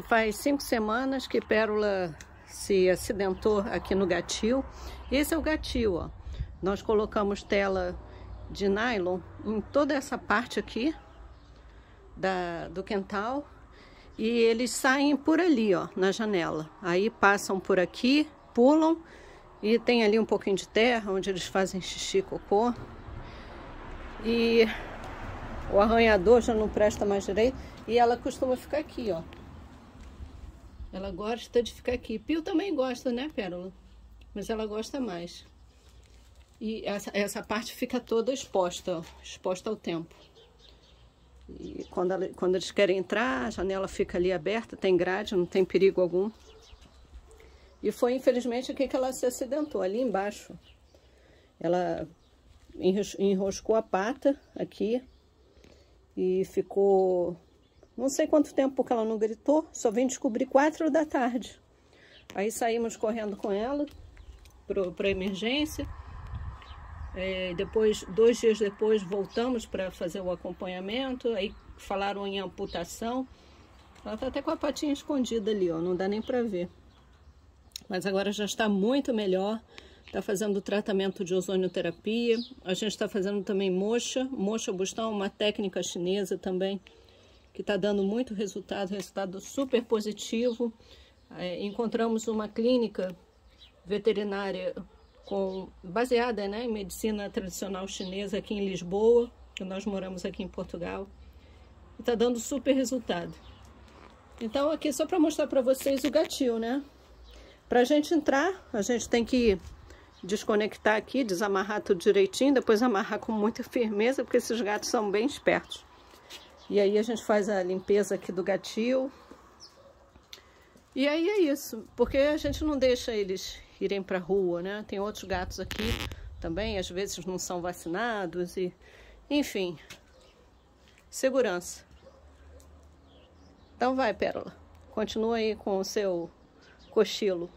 Faz cinco semanas que Pérola se acidentou aqui no gatil. Esse é o gatil, ó. Nós colocamos tela de nylon em toda essa parte aqui da, do quintal e eles saem por ali, ó, na janela. Aí passam por aqui, pulam e tem ali um pouquinho de terra onde eles fazem xixi cocô. E o arranhador já não presta mais direito e ela costuma ficar aqui, ó. Ela gosta de ficar aqui. Pio também gosta, né, Pérola? Mas ela gosta mais. E essa, essa parte fica toda exposta, ó, exposta ao tempo. E quando, ela, quando eles querem entrar, a janela fica ali aberta, tem grade, não tem perigo algum. E foi, infelizmente, aqui que ela se acidentou, ali embaixo. Ela enroscou a pata aqui e ficou não sei quanto tempo que ela não gritou, só vim descobrir quatro da tarde. Aí saímos correndo com ela para emergência. É, depois, dois dias depois, voltamos para fazer o acompanhamento. Aí falaram em amputação. Ela está até com a patinha escondida ali, ó, não dá nem para ver. Mas agora já está muito melhor. Está fazendo tratamento de ozonioterapia. A gente está fazendo também mocha. Mocha bustão, uma técnica chinesa também que está dando muito resultado, resultado super positivo. É, encontramos uma clínica veterinária com, baseada né, em medicina tradicional chinesa aqui em Lisboa, que nós moramos aqui em Portugal. Está dando super resultado. Então aqui só para mostrar para vocês o gatil, né? Para a gente entrar, a gente tem que desconectar aqui, desamarrar tudo direitinho, depois amarrar com muita firmeza, porque esses gatos são bem espertos. E aí a gente faz a limpeza aqui do gatil. E aí é isso, porque a gente não deixa eles irem para rua, né? Tem outros gatos aqui também, às vezes não são vacinados e enfim. Segurança. Então vai, Pérola. Continua aí com o seu cochilo.